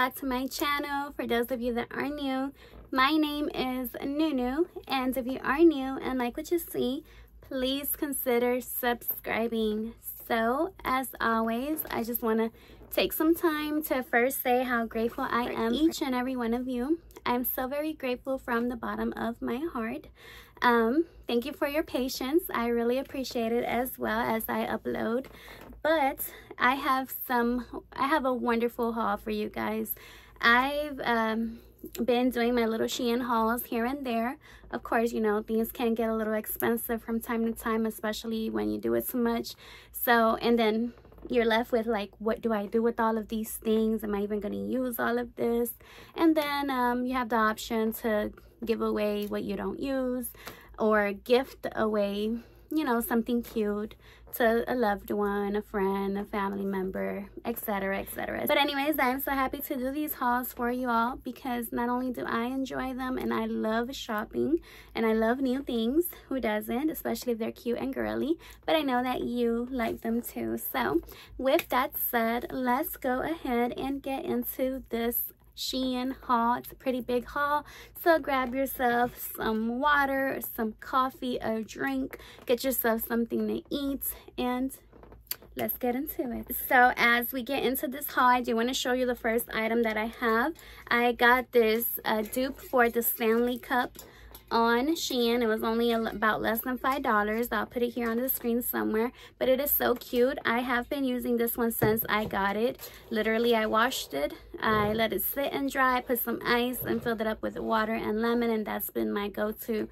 back to my channel. For those of you that are new, my name is Nunu. And if you are new and like what you see, please consider subscribing. So, as always, I just want to take some time to first say how grateful I am each and every one of you. I'm so very grateful from the bottom of my heart. Um, thank you for your patience. I really appreciate it as well as I upload. But I have some, I have a wonderful haul for you guys. I've um, been doing my little Shein hauls here and there. Of course, you know, things can get a little expensive from time to time, especially when you do it too much. So, and then you're left with like, what do I do with all of these things? Am I even going to use all of this? And then um, you have the option to give away what you don't use or gift away, you know, something cute to a loved one, a friend, a family member, etc, etc. But anyways, I'm so happy to do these hauls for you all because not only do I enjoy them and I love shopping and I love new things, who doesn't, especially if they're cute and girly, but I know that you like them too. So with that said, let's go ahead and get into this Shein haul. It's a pretty big haul. So grab yourself some water, some coffee, a drink. Get yourself something to eat and let's get into it. So as we get into this haul, I do want to show you the first item that I have. I got this uh, dupe for the Stanley Cup on Shein. It was only about less than $5. I'll put it here on the screen somewhere. But it is so cute. I have been using this one since I got it. Literally, I washed it. I let it sit and dry, put some ice, and filled it up with water and lemon. And that's been my go-to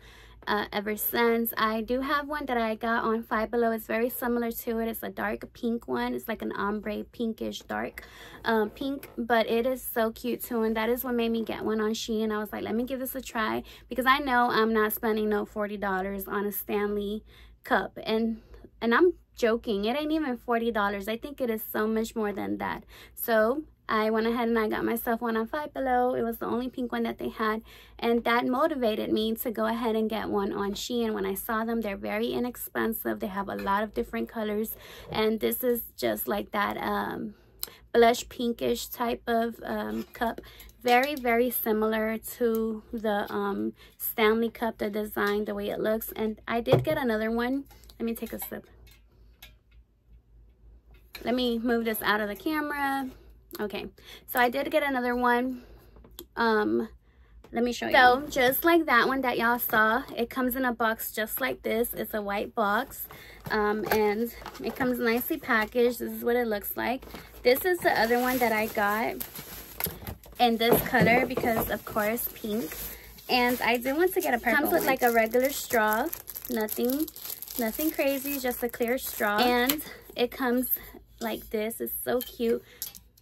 uh, ever since. I do have one that I got on Five Below. It's very similar to it. It's a dark pink one. It's like an ombre pinkish dark um, pink, but it is so cute too. And that is what made me get one on Shein. And I was like, let me give this a try because I know I'm not spending no $40 on a Stanley cup. And, and I'm joking. It ain't even $40. I think it is so much more than that. So I went ahead and I got myself one on Five Below. It was the only pink one that they had. And that motivated me to go ahead and get one on Shein. When I saw them, they're very inexpensive. They have a lot of different colors. And this is just like that um, blush pinkish type of um, cup. Very, very similar to the um, Stanley cup, the design, the way it looks. And I did get another one. Let me take a sip. Let me move this out of the camera okay so i did get another one. Um let me show you. so just like that one that y'all saw it comes in a box just like this. It's a white box um and it comes nicely packaged. This is what it looks like. This is the other one that i got in this color because of course pink. And i do want to get a purple comes with like a regular straw. Nothing nothing crazy just a clear straw. And it comes like this. It's so cute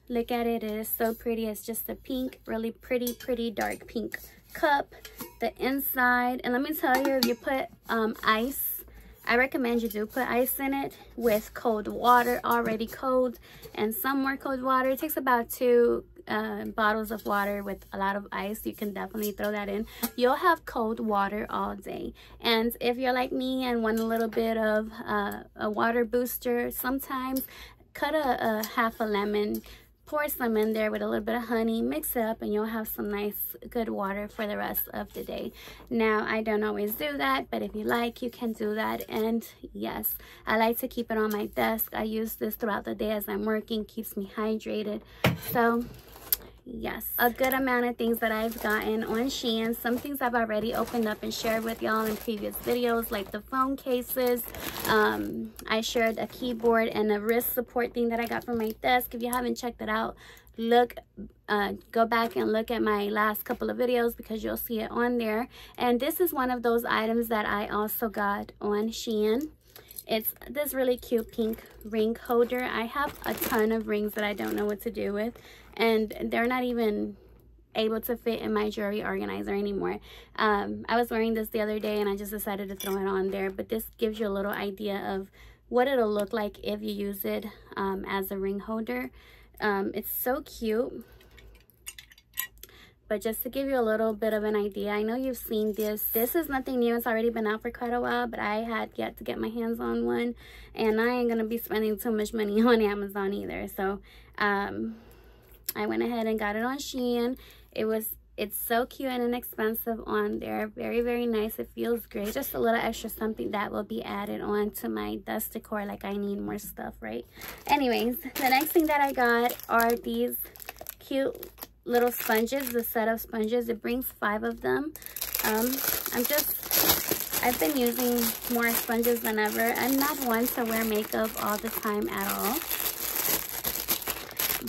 Look at it. It is so pretty. It's just a pink, really pretty, pretty dark pink cup. The inside. And let me tell you, if you put um, ice, I recommend you do put ice in it with cold water, already cold, and some more cold water. It takes about two uh, bottles of water with a lot of ice. You can definitely throw that in. You'll have cold water all day. And if you're like me and want a little bit of uh, a water booster, sometimes cut a, a half a lemon pour some in there with a little bit of honey mix it up and you'll have some nice good water for the rest of the day. Now i don't always do that but if you like you can do that. And yes i like to keep it on my desk. I use this throughout the day as i'm working keeps me hydrated. So yes. A good amount of things that i've gotten on shein. Some things i've already opened up and shared with y'all in previous videos like the phone cases. Um, i shared a keyboard and a wrist support thing that i got from my desk. If you haven't checked it out look uh, go back and look at my last couple of videos because you'll see it on there. And this is one of those items that i also got on shein. It's this really cute pink ring holder. I have a ton of rings that I don't know what to do with. And they're not even able to fit in my jewelry organizer anymore. Um, I was wearing this the other day and I just decided to throw it on there. But this gives you a little idea of what it'll look like if you use it um, as a ring holder. Um, it's so cute. But just to give you a little bit of an idea, I know you've seen this. This is nothing new. It's already been out for quite a while, but I had yet to get my hands on one. And I ain't going to be spending too much money on Amazon either. So, um, I went ahead and got it on Shein. It was it's so cute and inexpensive on there. Very, very nice. It feels great. Just a little extra something that will be added on to my dust decor. Like I need more stuff, right? Anyways, the next thing that I got are these cute little sponges. The set of sponges. It brings five of them. Um, I'm just, I've been using more sponges than ever. I'm not one to wear makeup all the time at all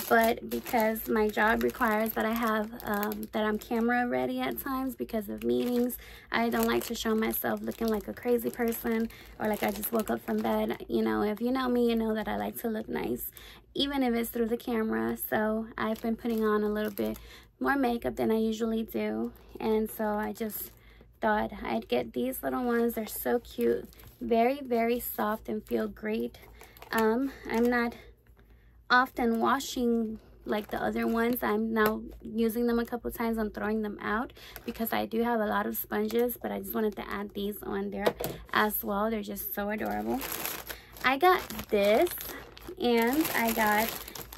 but because my job requires that I have um, that I'm camera ready at times because of meetings I don't like to show myself looking like a crazy person or like I just woke up from bed. You know if you know me you know that I like to look nice even if it's through the camera. So I've been putting on a little bit more makeup than I usually do. And so I just thought I'd get these little ones. They're so cute. Very very soft and feel great. Um, I'm not often washing like the other ones. I'm now using them a couple times i'm throwing them out because i do have a lot of sponges but i just wanted to add these on there as well. They're just so adorable. I got this and i got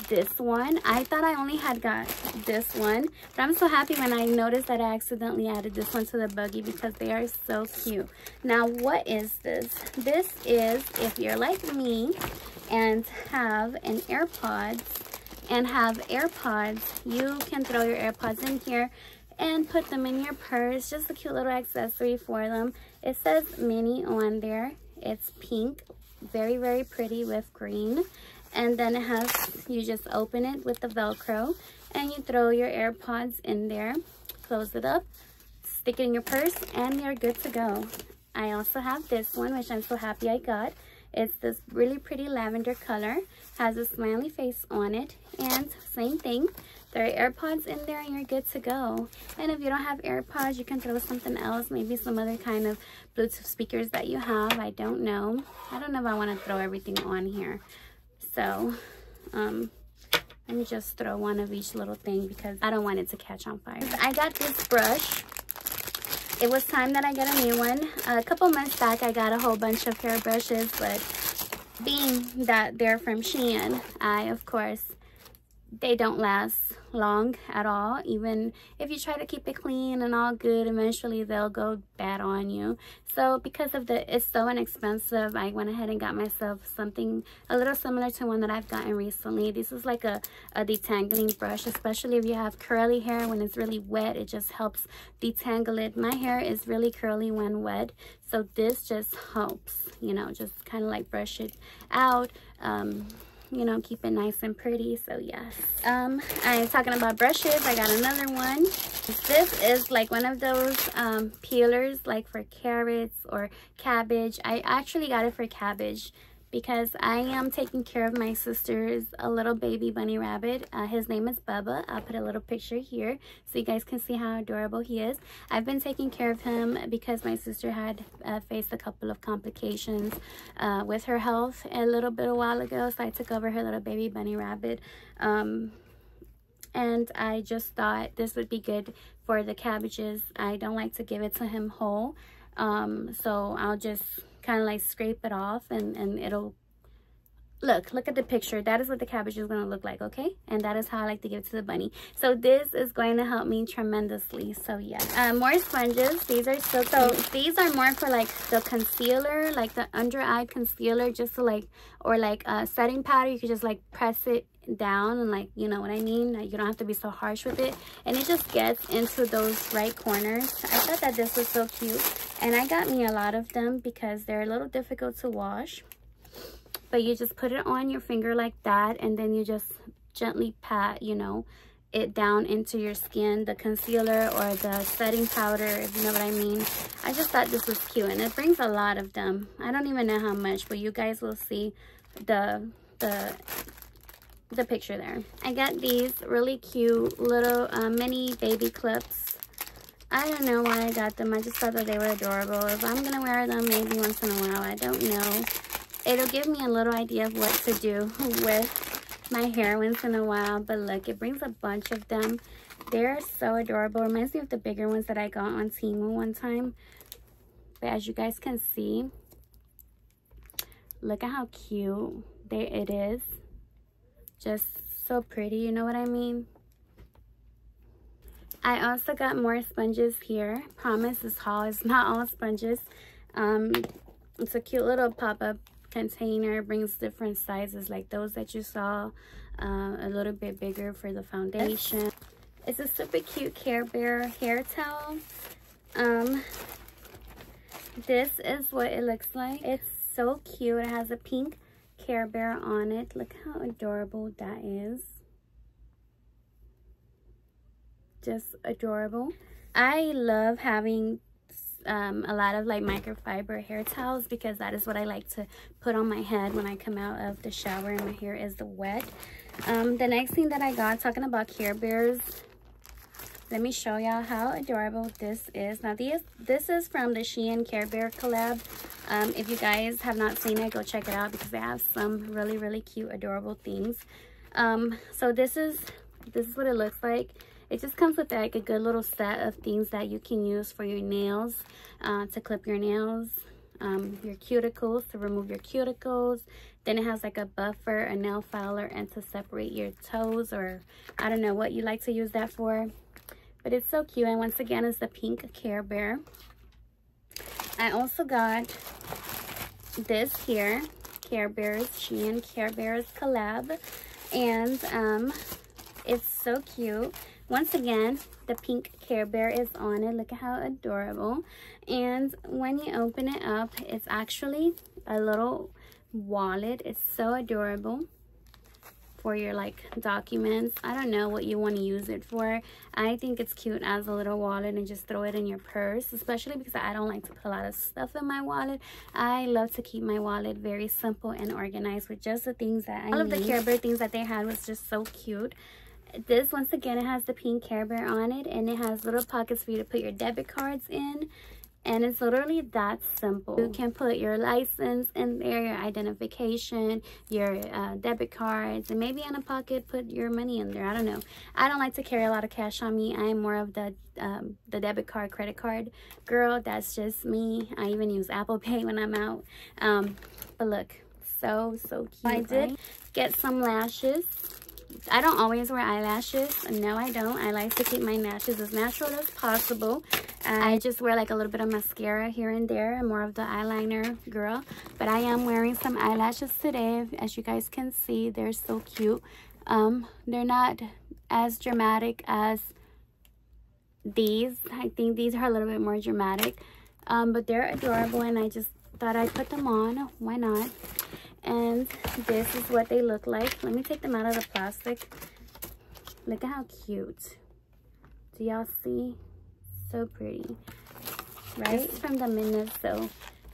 this one. I thought i only had got this one but i'm so happy when i noticed that i accidentally added this one to the buggy because they are so cute. Now what is this? This is if you're like me and have an AirPods and have AirPods, you can throw your AirPods in here and put them in your purse. Just a cute little accessory for them. It says mini on there. It's pink, very, very pretty with green. And then it has, you just open it with the Velcro and you throw your AirPods in there, close it up, stick it in your purse, and you're good to go. I also have this one, which I'm so happy I got. It's this really pretty lavender color. Has a smiley face on it. And same thing. There are AirPods in there and you're good to go. And if you don't have AirPods, you can throw something else. Maybe some other kind of Bluetooth speakers that you have. I don't know. I don't know if I want to throw everything on here. So, um, let me just throw one of each little thing because I don't want it to catch on fire. I got this brush it was time that I get a new one. A couple months back, I got a whole bunch of hairbrushes, but being that they're from Shein, I, of course, they don't last long at all. Even if you try to keep it clean and all good eventually they'll go bad on you. So because of the it's so inexpensive i went ahead and got myself something a little similar to one that i've gotten recently. This is like a, a detangling brush especially if you have curly hair. When it's really wet it just helps detangle it. My hair is really curly when wet so this just helps you know just kind of like brush it out. Um you know keep it nice and pretty so yes. Um i'm talking about brushes i got another one. This is like one of those um peelers like for carrots or cabbage. I actually got it for cabbage because I am taking care of my sister's a little baby bunny rabbit. Uh, his name is Bubba. I'll put a little picture here so you guys can see how adorable he is. I've been taking care of him because my sister had uh, faced a couple of complications uh, with her health a little bit a while ago. So I took over her little baby bunny rabbit. Um, and I just thought this would be good for the cabbages. I don't like to give it to him whole. Um, so I'll just kind of like scrape it off and, and it'll look look at the picture. That is what the cabbage is going to look like okay? And that is how i like to give it to the bunny. So this is going to help me tremendously so yeah. Uh, more sponges. These are so so these are more for like the concealer like the under eye concealer just to like or like a setting powder. You could just like press it down and like you know what i mean? You don't have to be so harsh with it. And it just gets into those right corners. I thought that this was so cute and i got me a lot of them because they're a little difficult to wash but you just put it on your finger like that and then you just gently pat you know it down into your skin the concealer or the setting powder if you know what i mean i just thought this was cute and it brings a lot of them i don't even know how much but you guys will see the the the picture there. I got these really cute little uh, mini baby clips. I don't know why I got them. I just thought that they were adorable. If I'm going to wear them maybe once in a while, I don't know. It'll give me a little idea of what to do with my hair once in a while. But look, it brings a bunch of them. They're so adorable. Reminds me of the bigger ones that I got on Temu one time. But as you guys can see, look at how cute they, it is just so pretty, you know what I mean? I also got more sponges here. Promise this haul is not all sponges. Um, it's a cute little pop-up container. Brings different sizes like those that you saw. Uh, a little bit bigger for the foundation. It's a super cute Care Bear hair towel. Um, this is what it looks like. It's so cute. It has a pink Care Bear on it. Look how adorable that is. Just adorable. I love having um, a lot of like microfiber hair towels because that is what I like to put on my head when I come out of the shower and my hair is wet. Um, the next thing that I got, talking about Care Bears, let me show y'all how adorable this is. Now, this, this is from the Shein Care Bear collab. Um, if you guys have not seen it, go check it out because they have some really, really cute, adorable things. Um, so this is, this is what it looks like. It just comes with like a good little set of things that you can use for your nails, uh, to clip your nails, um, your cuticles, to remove your cuticles. Then it has like a buffer, a nail filer, and to separate your toes or I don't know what you like to use that for. But it's so cute. And once again, it's the pink Care Bear. I also got this here, Care Bears, Shein Care Bears collab. And um, it's so cute. Once again, the pink Care Bear is on it. Look at how adorable. And when you open it up, it's actually a little wallet. It's so adorable for your like documents. I don't know what you want to use it for. I think it's cute as a little wallet and just throw it in your purse, especially because I don't like to put a lot of stuff in my wallet. I love to keep my wallet very simple and organized with just the things that I All need. of the Care Bear things that they had was just so cute. This, once again, it has the pink Care Bear on it and it has little pockets for you to put your debit cards in and it's literally that simple. You can put your license in there your identification your uh, debit cards and maybe in a pocket put your money in there. I don't know. I don't like to carry a lot of cash on me. I'm more of the um, the debit card credit card girl. That's just me. I even use apple pay when i'm out. Um, but look so so cute i did get some lashes I don't always wear eyelashes. No, I don't. I like to keep my lashes as natural as possible. I just wear like a little bit of mascara here and there. I'm more of the eyeliner girl. But I am wearing some eyelashes today. As you guys can see, they're so cute. Um, they're not as dramatic as these. I think these are a little bit more dramatic. Um, but they're adorable and I just thought I'd put them on. Why not? And this is what they look like. Let me take them out of the plastic. Look at how cute. Do y'all see? So pretty. Right? This is from the Miniso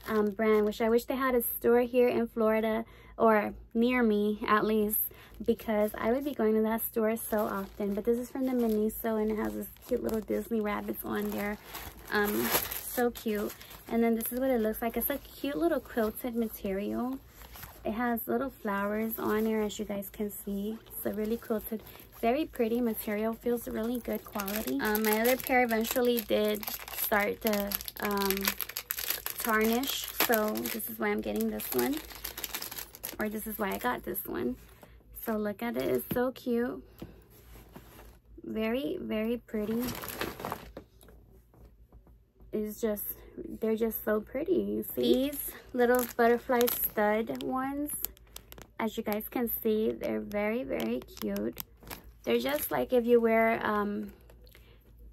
um, brand, which I wish they had a store here in Florida or near me at least because I would be going to that store so often. But this is from the Miniso and it has this cute little Disney rabbits on there. Um, so cute. And then this is what it looks like. It's a cute little quilted material. It has little flowers on there as you guys can see. It's a really quilted, very pretty material. Feels really good quality. Um, my other pair eventually did start to um, tarnish. So this is why I'm getting this one. Or this is why I got this one. So look at it. It's so cute. Very, very pretty. It's just they're just so pretty you see? These little butterfly stud ones as you guys can see they're very very cute. They're just like if you wear um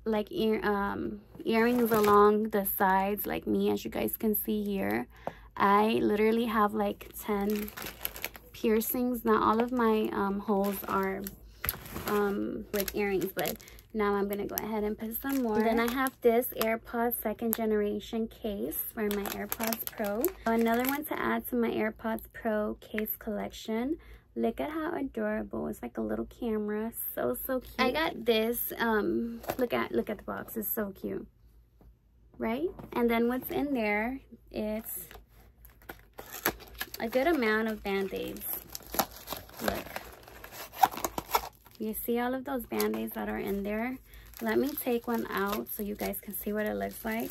like ear um earrings along the sides like me as you guys can see here. I literally have like 10 piercings. Not all of my um holes are um with earrings but now I'm going to go ahead and put some more. then I have this AirPods second generation case for my AirPods Pro. Another one to add to my AirPods Pro case collection. Look at how adorable. It's like a little camera. So, so cute. I got this. Um, look at look at the box. It's so cute. Right? And then what's in there, it's a good amount of band-aids. Look. You see all of those band-aids that are in there? Let me take one out so you guys can see what it looks like.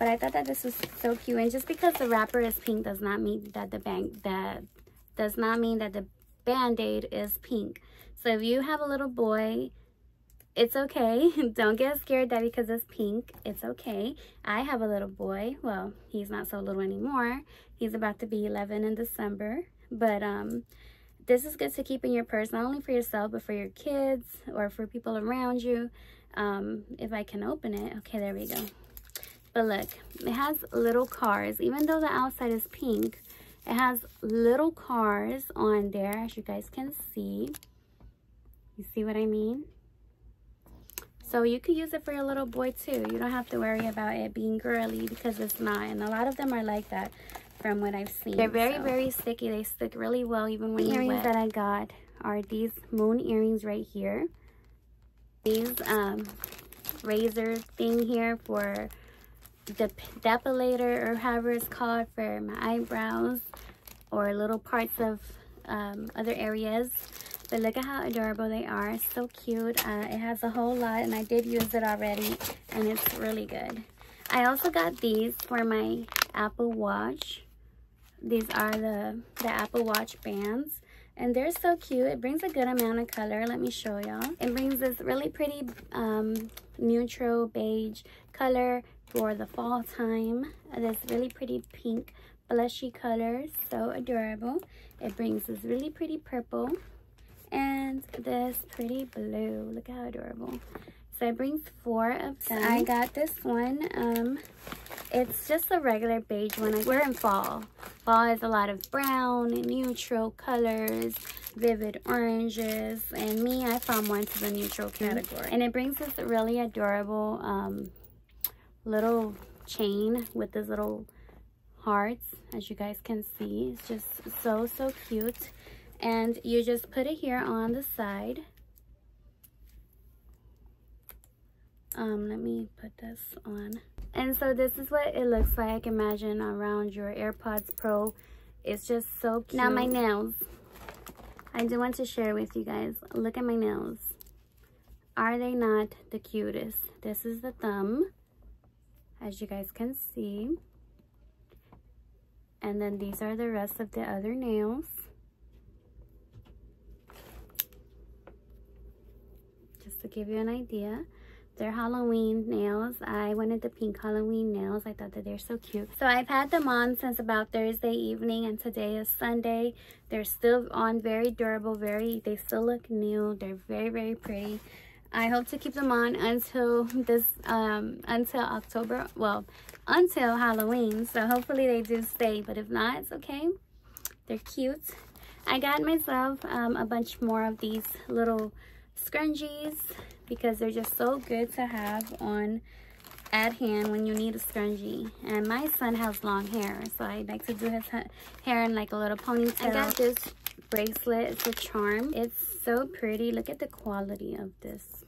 But I thought that this was so cute. And just because the wrapper is pink does not mean that the bang that does not mean that the band-aid is pink. So if you have a little boy, it's okay. Don't get scared that because it's pink. It's okay. I have a little boy. Well, he's not so little anymore. He's about to be 11 in December. But um, this is good to keep in your purse, not only for yourself, but for your kids or for people around you. Um, if I can open it. Okay, there we go. But look, it has little cars. Even though the outside is pink, it has little cars on there, as you guys can see. You see what I mean? So you could use it for your little boy too. You don't have to worry about it being girly because it's not. And a lot of them are like that from what I've seen. They're very, so. very sticky. They stick really well even when the earrings that I got are these moon earrings right here. These um, razor thing here for the depilator or however it's called for my eyebrows or little parts of um, other areas but look at how adorable they are. So cute. Uh, it has a whole lot and I did use it already and it's really good. I also got these for my Apple Watch. These are the, the Apple Watch bands. And they're so cute. It brings a good amount of color. Let me show y'all. It brings this really pretty um, neutral beige color for the fall time. This really pretty pink blushy color. So adorable. It brings this really pretty purple and this pretty blue. Look how adorable. So it brings four of them. I got this one. Um, it's just a regular beige one. We're in fall. Fall is a lot of brown, neutral colors, vivid oranges. And me, I found one to the neutral category. And it brings this really adorable um, little chain with this little hearts, as you guys can see. It's just so, so cute and you just put it here on the side um let me put this on. And so this is what it looks like. Imagine around your airpods pro. It's just so cute now my nails. I do want to share with you guys. Look at my nails. Are they not the cutest? This is the thumb as you guys can see. And then these are the rest of the other nails. Just to give you an idea. They're Halloween nails. I wanted the pink Halloween nails. I thought that they're so cute. So I've had them on since about Thursday evening and today is Sunday. They're still on very durable, very, they still look new. They're very, very pretty. I hope to keep them on until this, um, until October, well, until Halloween. So hopefully they do stay, but if not, it's okay. They're cute. I got myself um, a bunch more of these little scrunchies because they're just so good to have on at hand when you need a scrunchie. And my son has long hair, so I like to do his hair in like a little ponytail. I got this bracelet. It's a charm. It's so pretty. Look at the quality of this.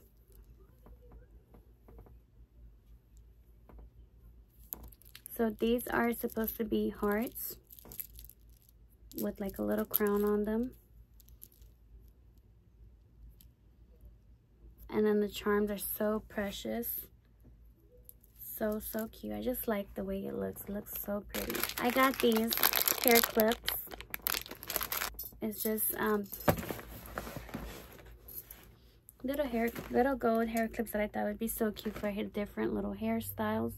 So these are supposed to be hearts with like a little crown on them. And then the charms are so precious. So, so cute. I just like the way it looks. It looks so pretty. I got these hair clips. It's just um, little hair, little gold hair clips that I thought would be so cute for different little hairstyles.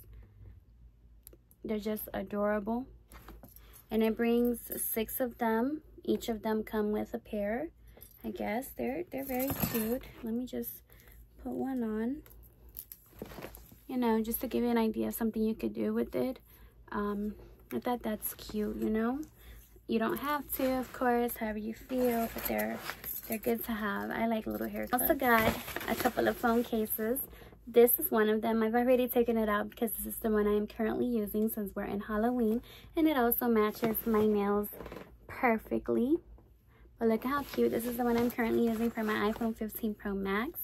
They're just adorable. And it brings six of them. Each of them come with a pair. I guess they're they're very cute. Let me just put one on. You know just to give you an idea of something you could do with it. Um i thought that's cute you know? You don't have to of course however you feel but they're they're good to have. I like little hair clips. also got a couple of phone cases. This is one of them. I've already taken it out because this is the one i am currently using since we're in halloween and it also matches my nails perfectly. But look how cute. This is the one i'm currently using for my iphone 15 pro max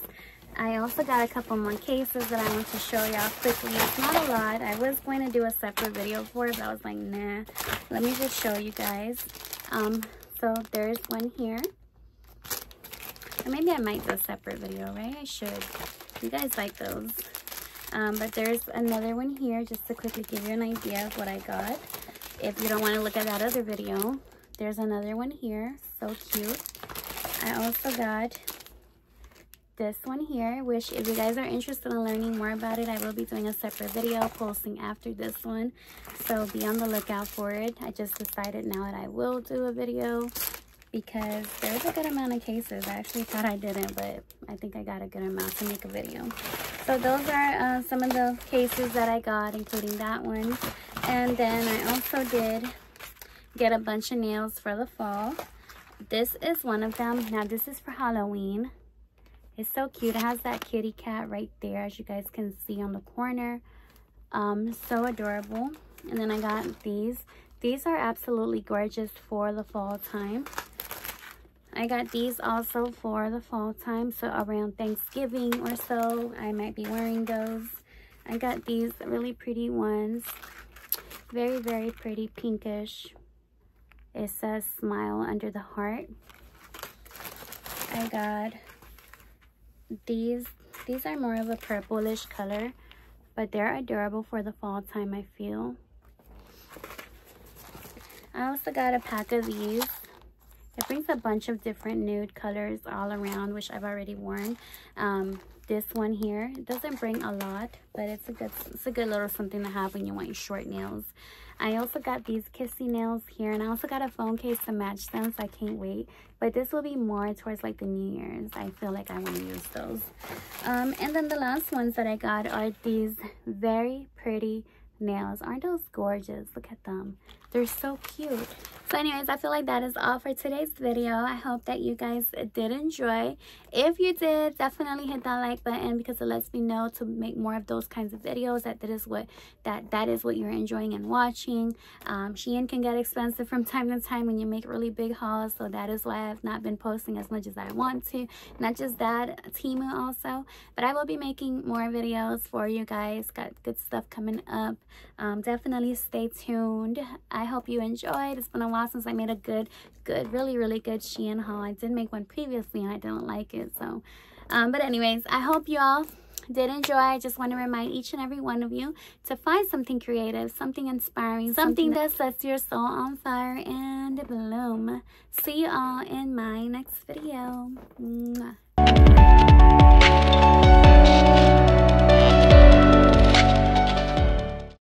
I also got a couple more cases that I want to show y'all quickly. It's not a lot. I was going to do a separate video for it, but I was like, nah. Let me just show you guys. Um, so there's one here. Or maybe I might do a separate video, right? I should. You guys like those. Um, but there's another one here just to quickly give you an idea of what I got. If you don't want to look at that other video, there's another one here. So cute. I also got this one here, which if you guys are interested in learning more about it, I will be doing a separate video posting after this one. So be on the lookout for it. I just decided now that I will do a video because there's a good amount of cases. I actually thought I didn't, but I think I got a good amount to make a video. So those are uh, some of the cases that I got, including that one. And then I also did get a bunch of nails for the fall. This is one of them. Now this is for Halloween. It's so cute. It has that kitty cat right there, as you guys can see on the corner. Um, so adorable. And then I got these. These are absolutely gorgeous for the fall time. I got these also for the fall time. So around Thanksgiving or so, I might be wearing those. I got these really pretty ones. Very, very pretty pinkish. It says smile under the heart. I got these these are more of a purplish color but they're adorable for the fall time i feel. I also got a pack of these. It brings a bunch of different nude colors all around which i've already worn. Um, this one here it doesn't bring a lot but it's a good it's a good little something to have when you want your short nails I also got these kissy nails here and I also got a phone case to match them so I can't wait. But this will be more towards like the New Year's. I feel like I want to use those. Um, and then the last ones that I got are these very pretty nails. Aren't those gorgeous? Look at them. They're so cute. So anyways, I feel like that is all for today's video. I hope that you guys did enjoy. If you did, definitely hit that like button because it lets me know to make more of those kinds of videos. That that is what that that is what you're enjoying and watching. Um, Shein can get expensive from time to time when you make really big hauls. So that is why I've not been posting as much as I want to. Not just that, Temu also. But I will be making more videos for you guys. Got good stuff coming up. Um, definitely stay tuned. I hope you enjoyed. It's been a while since I made a good, good, really, really good Shein haul. I did make one previously and I didn't like it. So, um, but anyways, I hope you all did enjoy. I just want to remind each and every one of you to find something creative, something inspiring, something, something that sets your soul on fire and bloom. See you all in my next video. Mwah.